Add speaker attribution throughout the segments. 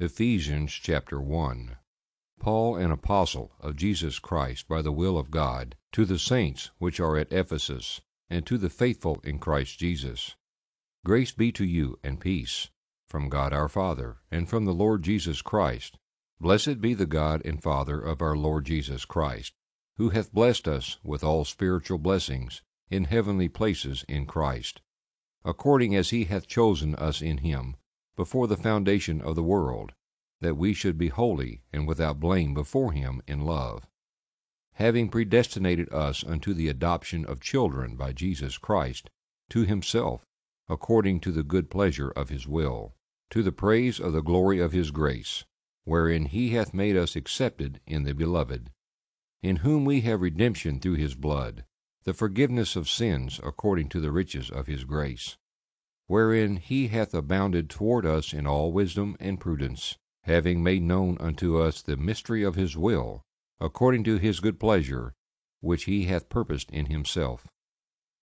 Speaker 1: Ephesians chapter 1 Paul, an apostle of Jesus Christ by the will of God, to the saints which are at Ephesus, and to the faithful in Christ Jesus. Grace be to you and peace from God our Father, and from the Lord Jesus Christ. Blessed be the God and Father of our Lord Jesus Christ, who hath blessed us with all spiritual blessings in heavenly places in Christ, according as he hath chosen us in him before the foundation of the world, that we should be holy and without blame before him in love, having predestinated us unto the adoption of children by Jesus Christ to himself, according to the good pleasure of his will, to the praise of the glory of his grace, wherein he hath made us accepted in the beloved, in whom we have redemption through his blood, the forgiveness of sins according to the riches of his grace, wherein he hath abounded toward us in all wisdom and prudence, having made known unto us the mystery of his will, according to his good pleasure, which he hath purposed in himself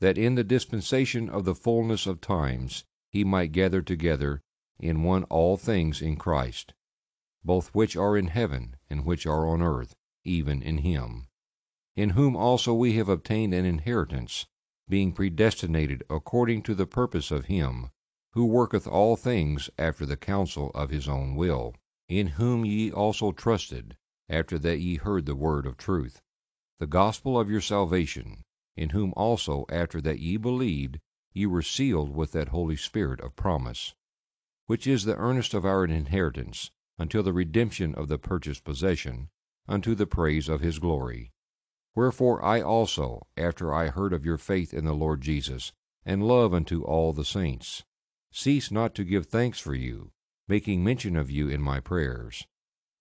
Speaker 1: that in the dispensation of the fullness of times he might gather together in one all things in Christ, both which are in heaven and which are on earth, even in him, in whom also we have obtained an inheritance, being predestinated according to the purpose of him, who worketh all things after the counsel of his own will, in whom ye also trusted, after that ye heard the word of truth, the gospel of your salvation in whom also after that ye believed ye were sealed with that Holy Spirit of promise, which is the earnest of our inheritance until the redemption of the purchased possession, unto the praise of his glory. Wherefore I also, after I heard of your faith in the Lord Jesus, and love unto all the saints, cease not to give thanks for you, making mention of you in my prayers,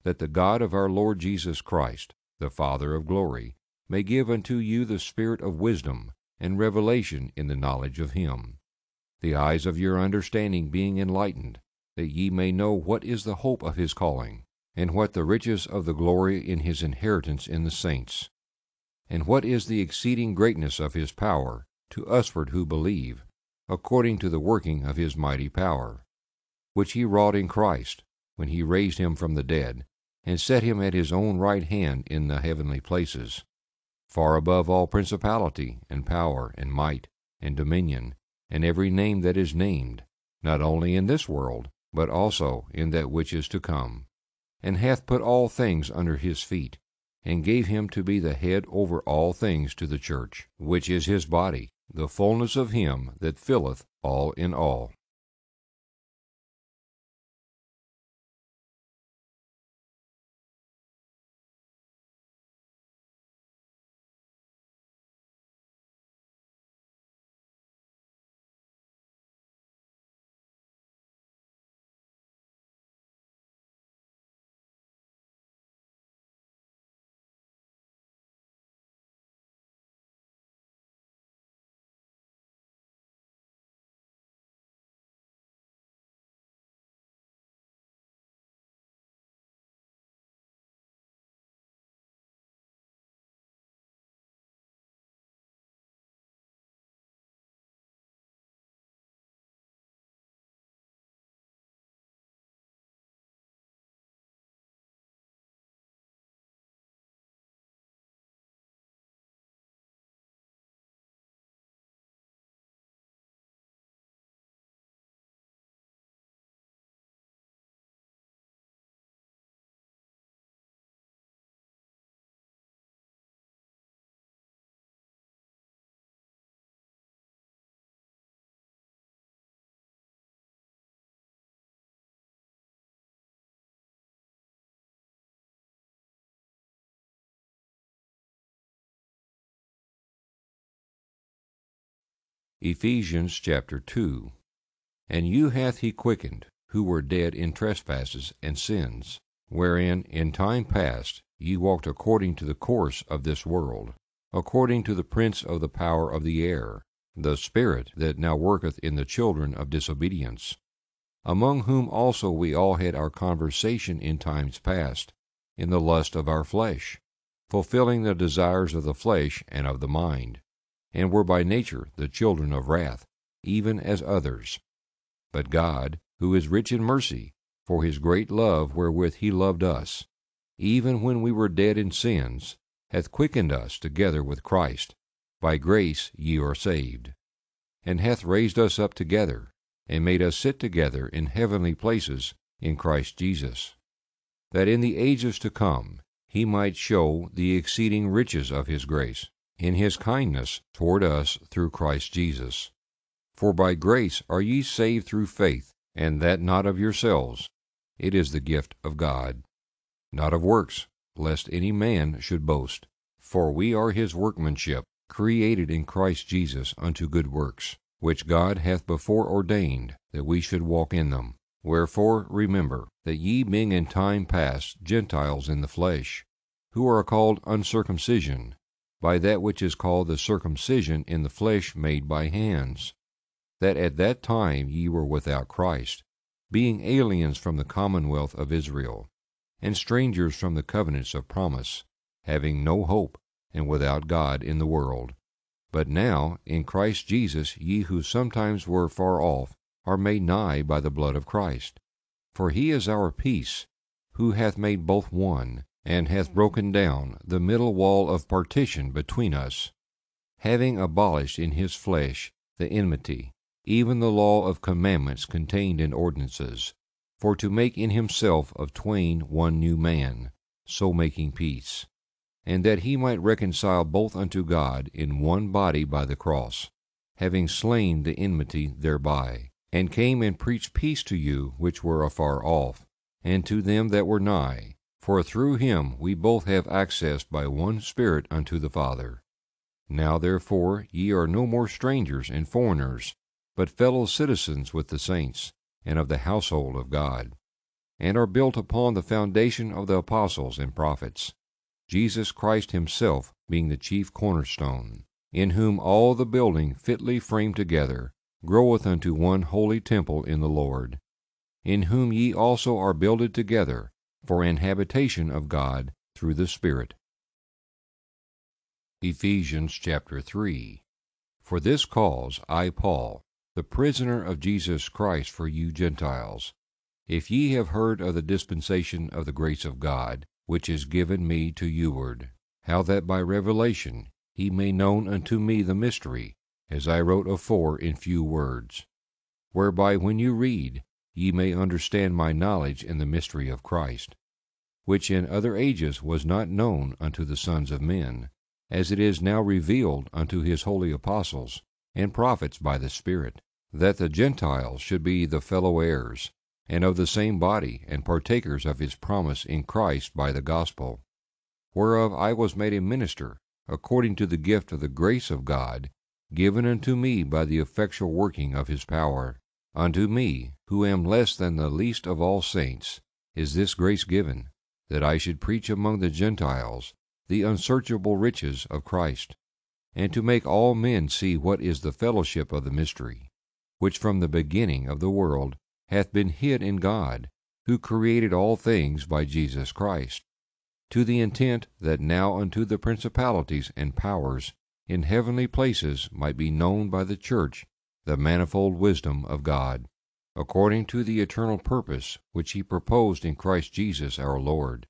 Speaker 1: that the God of our Lord Jesus Christ, the Father of glory, may give unto you the spirit of wisdom and revelation in the knowledge of him, the eyes of your understanding being enlightened, that ye may know what is the hope of his calling, and what the riches of the glory in his inheritance in the saints, and what is the exceeding greatness of his power to usward who believe, according to the working of his mighty power, which he wrought in Christ, when he raised him from the dead, and set him at his own right hand in the heavenly places far above all principality, and power, and might, and dominion, and every name that is named, not only in this world, but also in that which is to come, and hath put all things under his feet, and gave him to be the head over all things to the church, which is his body, the fullness of him that filleth all in all. Ephesians chapter 2 And you hath he quickened, who were dead in trespasses and sins, wherein in time past ye walked according to the course of this world, according to the prince of the power of the air, the spirit that now worketh in the children of disobedience, among whom also we all had our conversation in times past, in the lust of our flesh, fulfilling the desires of the flesh and of the mind and were by nature the children of wrath, even as others. But God, who is rich in mercy, for his great love wherewith he loved us, even when we were dead in sins, hath quickened us together with Christ. By grace ye are saved. And hath raised us up together, and made us sit together in heavenly places in Christ Jesus, that in the ages to come he might show the exceeding riches of his grace, in his kindness toward us through Christ Jesus. For by grace are ye saved through faith, and that not of yourselves. It is the gift of God. Not of works, lest any man should boast. For we are his workmanship, created in Christ Jesus unto good works, which God hath before ordained that we should walk in them. Wherefore remember that ye being in time past Gentiles in the flesh, who are called uncircumcision, by that which is called the circumcision in the flesh made by hands, that at that time ye were without Christ, being aliens from the commonwealth of Israel, and strangers from the covenants of promise, having no hope, and without God in the world. But now in Christ Jesus ye who sometimes were far off are made nigh by the blood of Christ. For he is our peace, who hath made both one, and hath broken down the middle wall of partition between us, having abolished in his flesh the enmity, even the law of commandments contained in ordinances, for to make in himself of twain one new man, so making peace, and that he might reconcile both unto God in one body by the cross, having slain the enmity thereby and came and preached peace to you which were afar off, and to them that were nigh. For through him we both have access by one Spirit unto the Father. Now therefore ye are no more strangers and foreigners, but fellow citizens with the saints, and of the household of God, and are built upon the foundation of the apostles and prophets, Jesus Christ himself being the chief cornerstone, in whom all the building fitly framed together groweth unto one holy temple in the Lord, in whom ye also are builded together for an habitation of God through the Spirit. Ephesians chapter 3 For this cause I, Paul, the prisoner of Jesus Christ for you Gentiles, if ye have heard of the dispensation of the grace of God, which is given me to youward, how that by revelation he made known unto me the mystery, as I wrote afore in few words, whereby when you read, ye may understand my knowledge in the mystery of Christ, which in other ages was not known unto the sons of men, as it is now revealed unto his holy apostles and prophets by the Spirit, that the Gentiles should be the fellow heirs, and of the same body, and partakers of his promise in Christ by the gospel, whereof I was made a minister, according to the gift of the grace of God given unto me by the effectual working of his power. Unto me, who am less than the least of all saints, is this grace given, that I should preach among the Gentiles the unsearchable riches of Christ, and to make all men see what is the fellowship of the mystery, which from the beginning of the world hath been hid in God, who created all things by Jesus Christ, to the intent that now unto the principalities and powers in heavenly places might be known by the church the manifold wisdom of God, according to the eternal purpose which he proposed in Christ Jesus our Lord,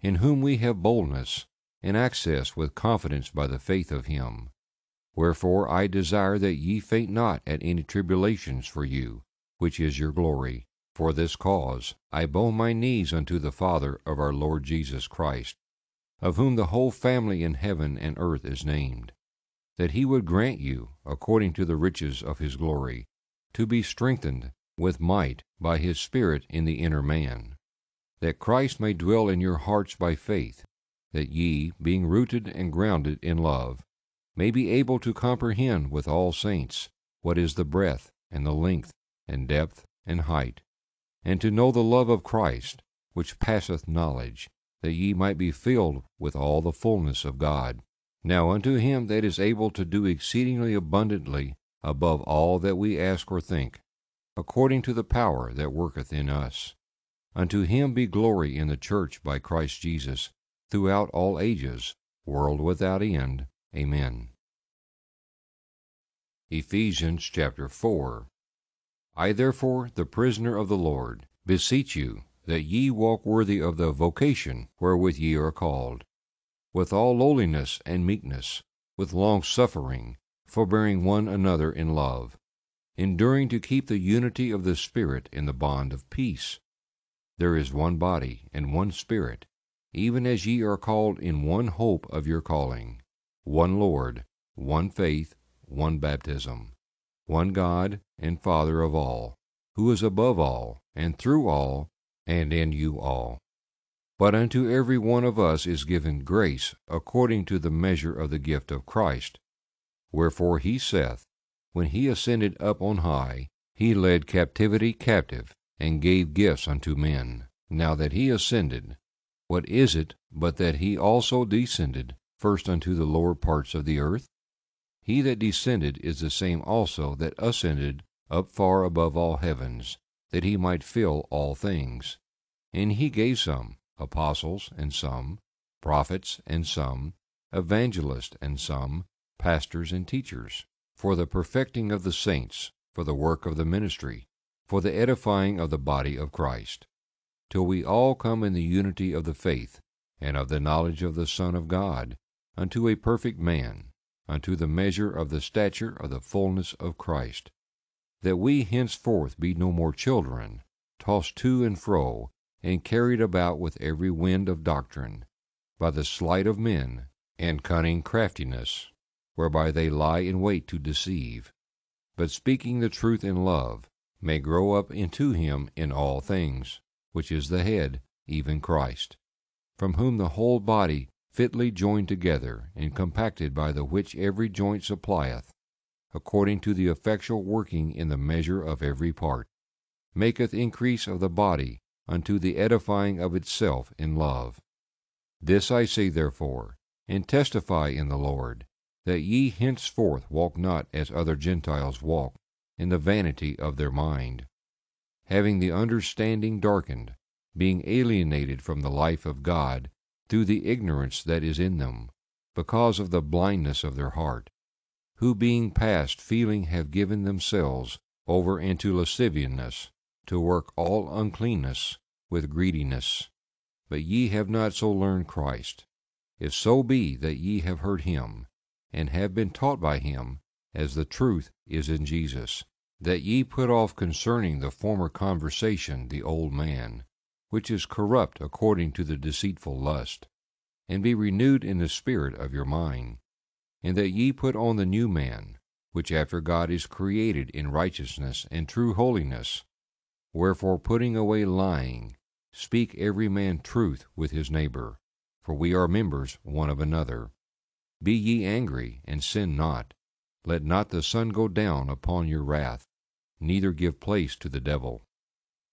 Speaker 1: in whom we have boldness and access with confidence by the faith of him. Wherefore I desire that ye faint not at any tribulations for you, which is your glory. For this cause I bow my knees unto the Father of our Lord Jesus Christ, of whom the whole family in heaven and earth is named that he would grant you, according to the riches of his glory, to be strengthened with might by his Spirit in the inner man, that Christ may dwell in your hearts by faith, that ye, being rooted and grounded in love, may be able to comprehend with all saints what is the breadth, and the length, and depth, and height, and to know the love of Christ, which passeth knowledge, that ye might be filled with all the fullness of God. Now unto him that is able to do exceedingly abundantly above all that we ask or think, according to the power that worketh in us. Unto him be glory in the church by Christ Jesus throughout all ages, world without end. Amen. Ephesians chapter 4 I therefore, the prisoner of the Lord, beseech you that ye walk worthy of the vocation wherewith ye are called, with all lowliness and meekness, with long suffering, forbearing one another in love, enduring to keep the unity of the Spirit in the bond of peace. There is one body and one Spirit, even as ye are called in one hope of your calling, one Lord, one faith, one baptism, one God and Father of all, who is above all, and through all, and in you all. But unto every one of us is given grace according to the measure of the gift of Christ. Wherefore he saith, When he ascended up on high, he led captivity captive, and gave gifts unto men. Now that he ascended, what is it but that he also descended first unto the lower parts of the earth? He that descended is the same also that ascended up far above all heavens, that he might fill all things. And he gave some apostles, and some prophets, and some evangelists, and some pastors and teachers, for the perfecting of the saints, for the work of the ministry, for the edifying of the body of Christ, till we all come in the unity of the faith, and of the knowledge of the Son of God, unto a perfect man, unto the measure of the stature of the fullness of Christ, that we henceforth be no more children, tossed to and fro, and carried about with every wind of doctrine, by the sleight of men, and cunning craftiness, whereby they lie in wait to deceive, but speaking the truth in love, may grow up into him in all things, which is the head, even Christ, from whom the whole body fitly joined together, and compacted by the which every joint supplieth, according to the effectual working in the measure of every part, maketh increase of the body unto the edifying of itself in love. This I say therefore, and testify in the Lord, that ye henceforth walk not as other Gentiles walk, in the vanity of their mind, having the understanding darkened, being alienated from the life of God through the ignorance that is in them, because of the blindness of their heart, who being past feeling have given themselves over into lasciviousness, to work all uncleanness with greediness. But ye have not so learned Christ, if so be that ye have heard him, and have been taught by him, as the truth is in Jesus, that ye put off concerning the former conversation the old man, which is corrupt according to the deceitful lust, and be renewed in the spirit of your mind, and that ye put on the new man, which after God is created in righteousness and true holiness. Wherefore, putting away lying, speak every man truth with his neighbor, for we are members one of another. Be ye angry, and sin not. Let not the sun go down upon your wrath, neither give place to the devil.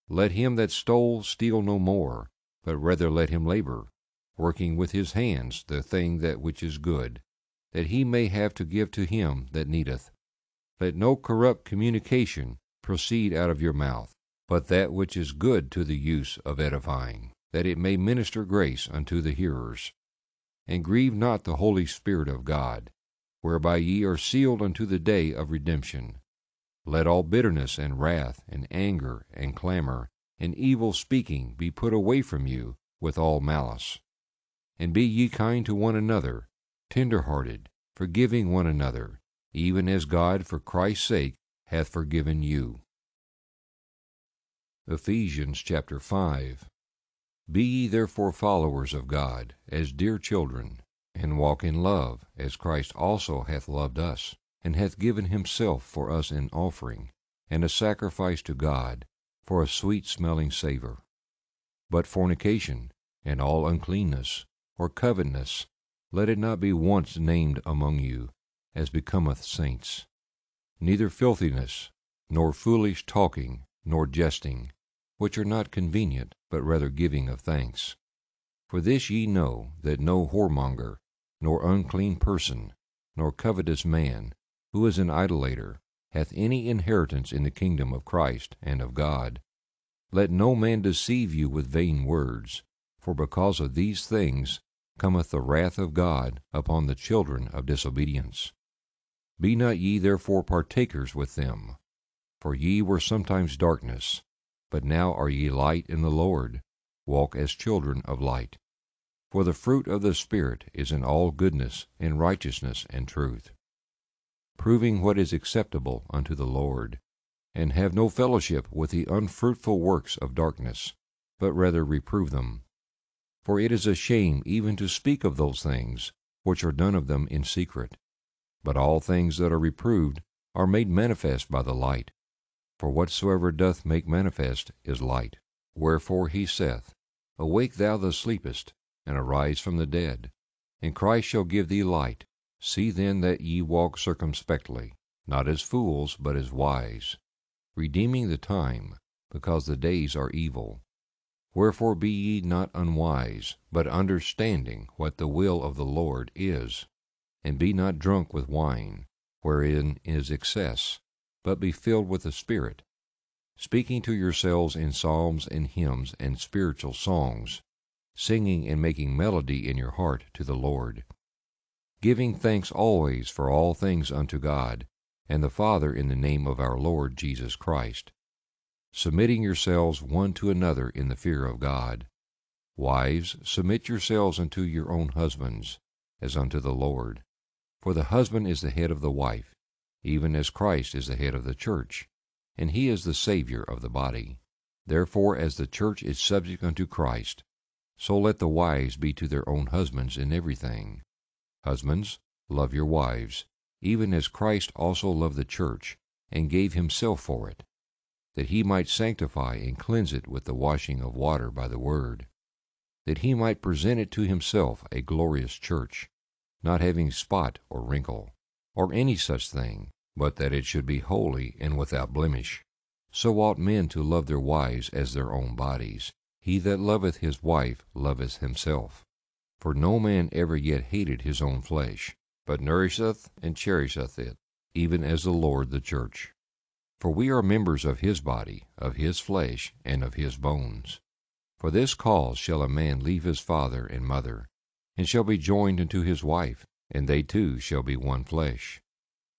Speaker 1: Let him that stole steal no more, but rather let him labor, working with his hands the thing that which is good, that he may have to give to him that needeth. Let no corrupt communication proceed out of your mouth, but that which is good to the use of edifying, that it may minister grace unto the hearers. And grieve not the Holy Spirit of God, whereby ye are sealed unto the day of redemption. Let all bitterness and wrath and anger and clamor and evil speaking be put away from you with all malice. And be ye kind to one another, tender hearted, forgiving one another, even as God for Christ's sake hath forgiven you. Ephesians chapter 5 Be ye therefore followers of God, as dear children, and walk in love, as Christ also hath loved us and hath given himself for us an offering, and a sacrifice to God, for a sweet smelling savour. But fornication, and all uncleanness, or covetousness, let it not be once named among you, as becometh saints. Neither filthiness, nor foolish talking, nor jesting, which are not convenient, but rather giving of thanks. For this ye know, that no whoremonger, nor unclean person, nor covetous man, who is an idolater, hath any inheritance in the kingdom of Christ and of God. Let no man deceive you with vain words, for because of these things cometh the wrath of God upon the children of disobedience. Be not ye therefore partakers with them, for ye were sometimes darkness, but now are ye light in the Lord. Walk as children of light. For the fruit of the Spirit is in all goodness, and righteousness, and truth, proving what is acceptable unto the Lord. And have no fellowship with the unfruitful works of darkness, but rather reprove them. For it is a shame even to speak of those things which are done of them in secret. But all things that are reproved are made manifest by the light. For whatsoever doth make manifest is light. Wherefore he saith, Awake thou that sleepest, and arise from the dead, and Christ shall give thee light. See then that ye walk circumspectly, not as fools, but as wise, redeeming the time, because the days are evil. Wherefore be ye not unwise, but understanding what the will of the Lord is. And be not drunk with wine, wherein is excess, but be filled with the Spirit, speaking to yourselves in psalms and hymns and spiritual songs, singing and making melody in your heart to the Lord, giving thanks always for all things unto God and the Father in the name of our Lord Jesus Christ submitting yourselves one to another in the fear of God. Wives, submit yourselves unto your own husbands, as unto the Lord. For the husband is the head of the wife, even as Christ is the head of the church, and he is the Saviour of the body. Therefore, as the church is subject unto Christ, so let the wives be to their own husbands in everything. Husbands, love your wives, even as Christ also loved the church, and gave himself for it, that he might sanctify and cleanse it with the washing of water by the word, that he might present it to himself a glorious church, not having spot or wrinkle, or any such thing, but that it should be holy and without blemish. So ought men to love their wives as their own bodies. He that loveth his wife loveth himself. For no man ever yet hated his own flesh, but nourisheth and cherisheth it, even as the Lord the church. For we are members of his body, of his flesh, and of his bones. For this cause shall a man leave his father and mother, and shall be joined unto his wife, and they two shall be one flesh.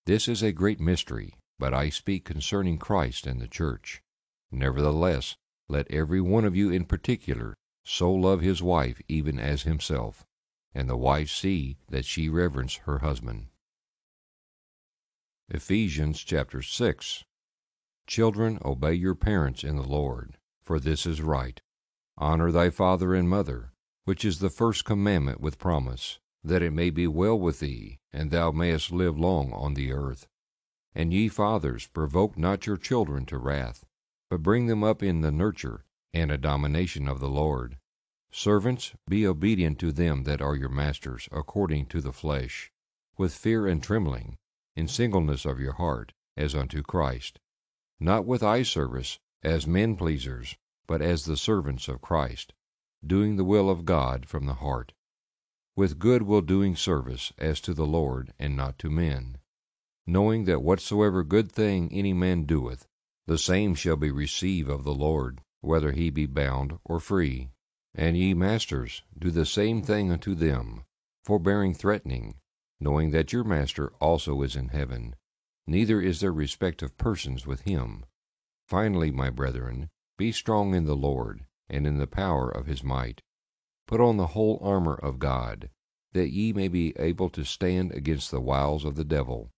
Speaker 1: This is a great mystery, but I speak concerning Christ and the church. Nevertheless, let every one of you in particular so love his wife even as himself, and the wife see that she reverence her husband. Ephesians chapter 6 Children, obey your parents in the Lord, for this is right. Honor thy father and mother, which is the first commandment with promise, that it may be well with thee, and thou mayest live long on the earth. And ye fathers, provoke not your children to wrath, but bring them up in the nurture and admonition of the Lord. Servants, be obedient to them that are your masters, according to the flesh, with fear and trembling, in singleness of your heart, as unto Christ not with eye service, as men pleasers, but as the servants of Christ, doing the will of God from the heart, with good will doing service as to the Lord and not to men, knowing that whatsoever good thing any man doeth, the same shall be received of the Lord, whether he be bound or free. And ye masters, do the same thing unto them, forbearing threatening, knowing that your master also is in heaven neither is there respect of persons with him. Finally, my brethren, be strong in the Lord, and in the power of his might. Put on the whole armor of God, that ye may be able to stand against the wiles of the devil.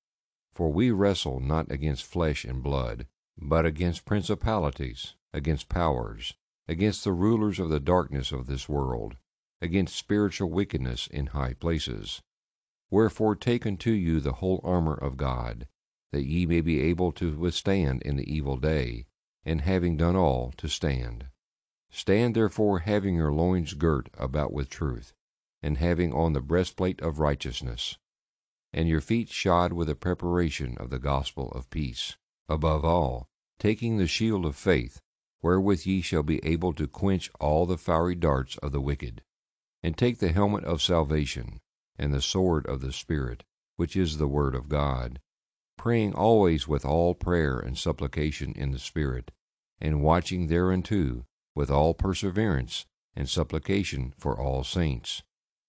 Speaker 1: For we wrestle not against flesh and blood, but against principalities, against powers, against the rulers of the darkness of this world, against spiritual wickedness in high places. Wherefore take unto you the whole armor of God, that ye may be able to withstand in the evil day, and having done all, to stand. Stand therefore having your loins girt about with truth, and having on the breastplate of righteousness, and your feet shod with the preparation of the gospel of peace. Above all, taking the shield of faith, wherewith ye shall be able to quench all the fiery darts of the wicked, and take the helmet of salvation, and the sword of the Spirit, which is the word of God praying always with all prayer and supplication in the Spirit, and watching thereunto with all perseverance and supplication for all saints,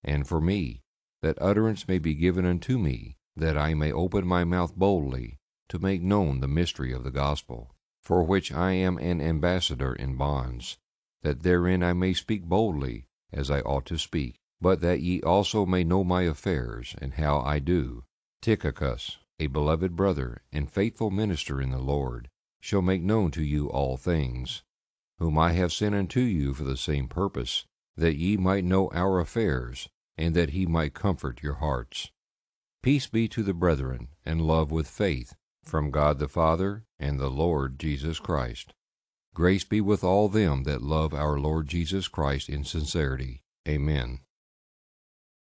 Speaker 1: and for me, that utterance may be given unto me, that I may open my mouth boldly to make known the mystery of the gospel, for which I am an ambassador in bonds, that therein I may speak boldly, as I ought to speak, but that ye also may know my affairs, and how I do. Tychicus, a beloved brother and faithful minister in the Lord, shall make known to you all things, whom I have sent unto you for the same purpose, that ye might know our affairs, and that he might comfort your hearts. Peace be to the brethren, and love with faith, from God the Father and the Lord Jesus Christ. Grace be with all them that love our Lord Jesus Christ in sincerity. Amen.